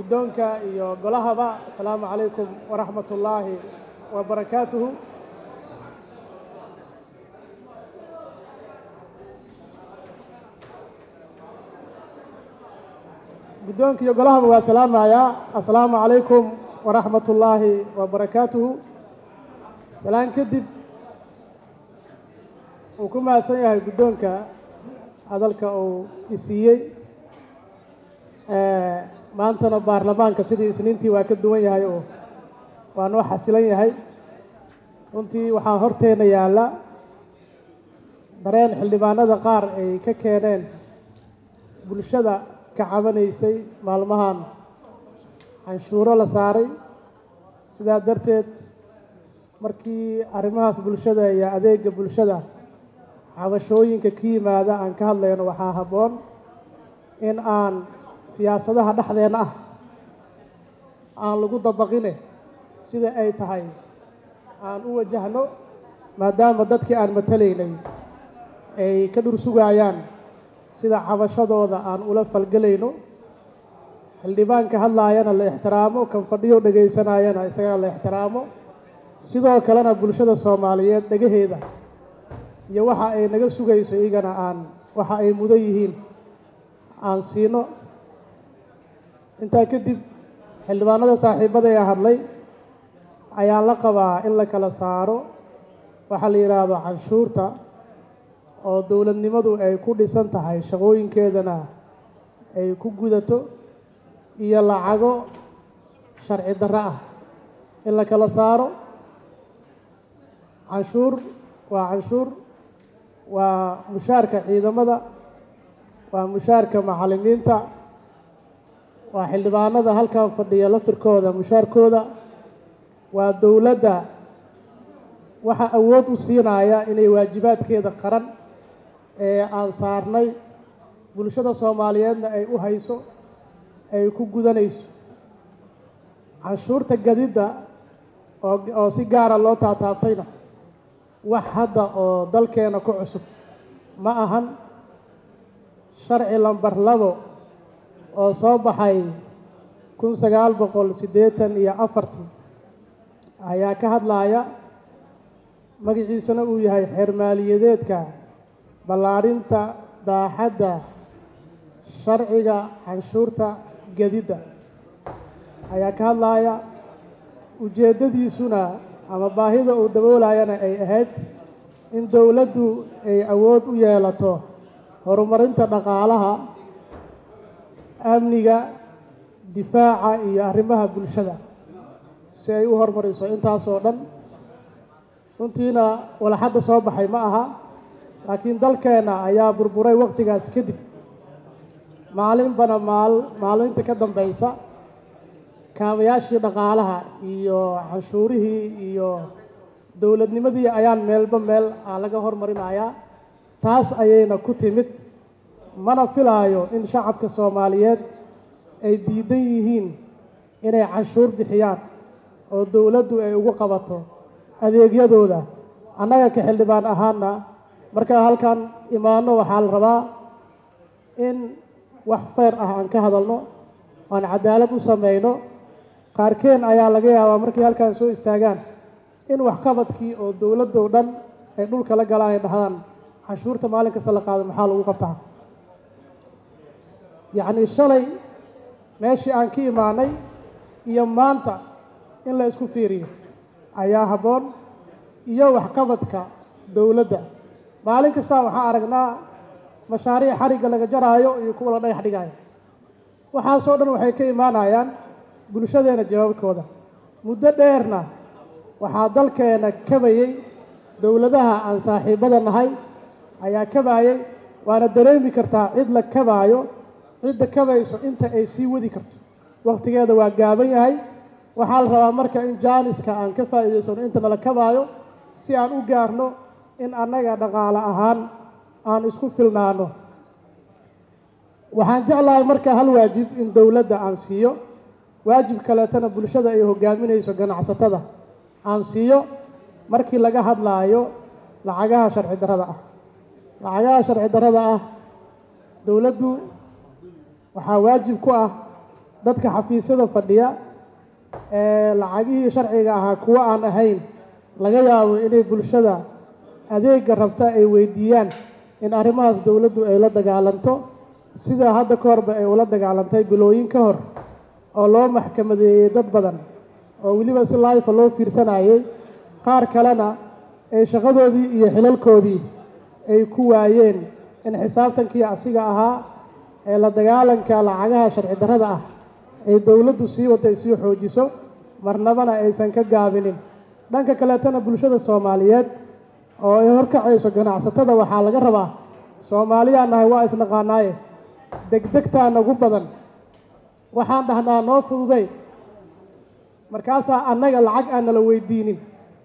guddoonka iyo golahaba asalaamu calaykum waraxmat ullaahi wa barakaatuhu guddoonka iyo golahaba waa salaamayaa assalaamu calaykum waraxmat ullaahi wa barakaatuhu salaan kadib uu ku mahadsan yahay guddoonka hadalka uu isiiyey maantana baarlamaanka sidii isniintii waa ka duwan yahay oo waa noo xasilan yahay. Runtii waxaa horteena yaalla dareen xildhibaanada qaar ay ka keeneen bulshada ka cabanaysay maalmahan canshuuro la saaray. Sidaa darteed markii arrimahaas bulshada iyo adeega bulshada cabashooyinka ka yimaada aan ka hadlayno waxaa habboon in aan siyaasadaha dhexdeenna ah aan lagu dabaqine sida ay tahay aan u wajahno maadaama dadkii aan matalaynay ay ka dhur sugayaan sida cabashadooda aan ula falgelayno xildhibaanka hadlaayana la ixtiraamo kan fadhiyo dhegaysanayana isagana la ixtiraamo. Sidoo kalena bulshada soomaaliyeed dhagaheeda iyo waxa ay naga sugayso iyagana aan waxa ay mudan yihiin aan siino intaa kadib xildhibaanada saaxiibada ee hadlay ayaa la qabaa in la kala saaro. Waxaa la yidhaahdo canshuurta oo dowladnimadu ay ku dhisan tahay shaqooyinkeedana ay ku gudato iyo lacago sharci darro ah. In la kala saaro canshuur waa canshuur waa mushaarka ciidamada waa mushaarka macallimiinta waa xildhibaanada halkan fadhiya laftirkooda mushaarkooda. Waa dowladda. Waxaa awood u siinaya inay waajibaadkeeda qaran ee aan saarnay. Bulshada soomaaliyeedna ay u hayso ay ku gudanayso. Canshuurta gadidda oo si gaara loo taataabtayna wax hadda oo dalkeena ku cusub. Ma ahan sharci lambar labo oo soo baxay kun sagaal boqol siddeetan iyo afartii ayaa ka hadlaaya magaciisana uu yahay xeer maaliyadeedka ballaarinta daaxadda sharciga canshuurta gedidda. Ayaa ka hadlaaya ujeeddadiisuna ama baahida uu daboolayana ay ahayd in dowladdu ay awood u yeelato horumarinta dhaqaalaha amniga difaaca iyo arrimaha bulshada. Si ay u horumariso intaasoo dhan runtiina walaxadda soo baxay ma aha laakiin dalkeenna ayaa burburay wakhtigaas kadib. Maalinbana maal maalinta ka dambaysa kaamayaashii dhaqaalaha iyo canshuurihii iyo dowladnimadii ayaan meelba meel laga hormarinayaa taas ayayna ku timid mana filaayo in shacabka soomaaliyeed ay diidan yihiin inay canshuur bixiyaan oo dowladdu ay ugu qabato adeegyadooda. Annaga ka xildhibaan ahaana markaa halkan imaano waxaa la rabaa in wax feyr ah aan ka hadalno aan cadaalad u samayno. Qaarkeen ayaa laga yaabaa markay halkan soo istaagaan in waxqabadkii oo dowladdoo dhan ay dhulka la galaan ay dhahdaan canshuurta maalin kasta la qaado maxaa lagu qabtaa yacnii shalay meeshii aan ka imaanay iyo maanta in la isku fiiriyo. Ayaa habboon iyo waxqabadka dowladda. Maalin kastaa waxaan aragnaa mashaariic xarigga laga jaraayo iyo kuwa la dhagax dhigaayo. Waxaasoo dhan waxay ka imaanayaan bulshadeena jawaabkooda. Muddo dheerna waxaa dalkeena kabayey dowladaha aan saaxiibada nahay ayaa kabaayey waana dareemi kartaa cid la kabaayo cidda kabayso inta ay sii wadi karto. Wakhtigeeda waa gaaban yahay. Waxaa la rabaa marka in jaaniska aan ka faa'iidaysano inta nala kabaayo si aan u gaarno in annaga dhaqaale ahaan aan isku filnaano. Waxaan jeclahay marka hal waajib in dowladda aan siiyo. Waajib kaleetana bulshada ay hogaaminayso ganacsatada aan siiyo markii laga hadlaayo lacagaha sharci darrada ah. Lacagaha sharci darrada ah dowladdu waxaa waajib ku ah dadka xafiisyada fadhiya ee lacagihii sharciga ahaa kuwo aan ahayn laga yaabo inay bulshada adeega rabta ay weydiiyaan in arrimahaas dowladdu ay la dagaalanto. Sida hadda ka horba ay ula dagaalantay bilooyin ka hor oo loo maxkamadeeyey dad badan oo weliba si laifa loo fiirsanayay qaar kalena ay shaqadoodii iyo xilalkoodii ay ku waayeen in xisaabtankii asiga ahaa ee la dagaalanka lacagaha sharci darrada ah ay dowladdu sii waday sii xoojiso marnabana aysan ka gaabinin. Dhanka kaleetana bulshada soomaaliyeed oo ay horkacayso ganacsatada waxaa laga rabaa soomaaliyaa nahay waa isnaqaanaaye. Degdegtaa nagu badan. Waxaan dhahnaa noo fududay. Markaasaa annaga lacag aan nala weydiinin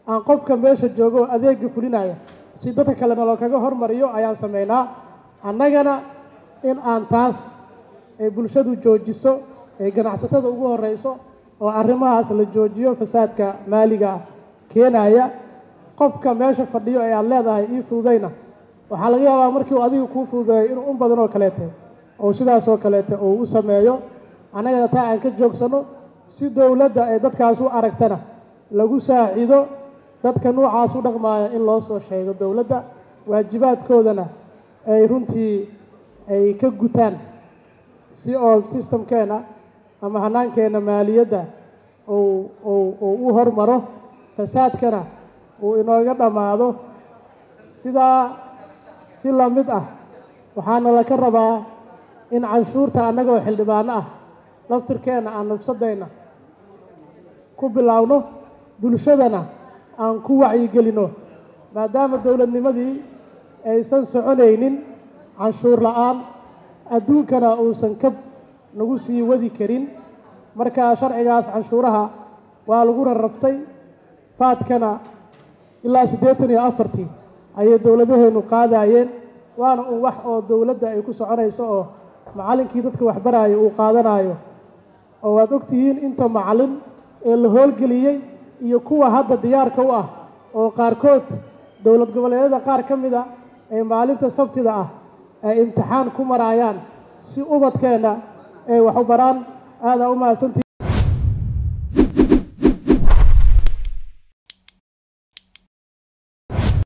aan qofka meesha joogo oo adeega fulinaya si dadka kale nalo kaga hormariyo ayaan samaynaa annagana in aan taas ay bulshadu joojiso ay ganacsatada ugu horeyso oo arrimahaas la joojiyo fasaadka maaliga ah keenaya. Qofka meesha fadhiyo ee aada leedahay ii fududayna waxaa laga yaabaa markii uu adiga kuu fududeeyo inuu un badan oo kaleete oo sidaasoo kaleete uu u sameeyo. Annagana taa aan ka joogsano si dowladda ay dadkaas u aragtana lagu saacido dadka nuucaas u dhaqmaaya in loo soo sheego dowladda. Waajibaadkoodana ay runtii ka gutaan si oo sistamkeena ama hannaankeenna maaliyadda uu u hormaro fasaadkana uu inooga dhammaado sidaa si la mid ah waxaana laka rabaa in canshuurta annagoo xildhibaano ah laftirkeenna aan nafsadayna ku bilaawno bulshadana aan ku wacyigelinno maadaama dowladnimadii aysan soconaynin canshuur la'aan adduunkana uusan ka nagu sii wadi karin. Markaa sharcigaas canshuuraha waa lagu rarraftay faadkana ilaa siddeetan iyo afartii ayay dowladaheennu qaadayeen waana un wax oo dowladda ay ku soconayso oo macallinkii dadka waxbaraayo uu qaadanayo oo waad ogtihiin inta macallin ee la hoolgeliyey iyo kuwa hadda diyaarka u ah oo qaarkood dowlad goboleedyada qaar ka mid a ee maalinta sabtida ah ay imtixaan ku maraayaan si ubadkeenna ay wax u baraan. Aadaa u mahadsantii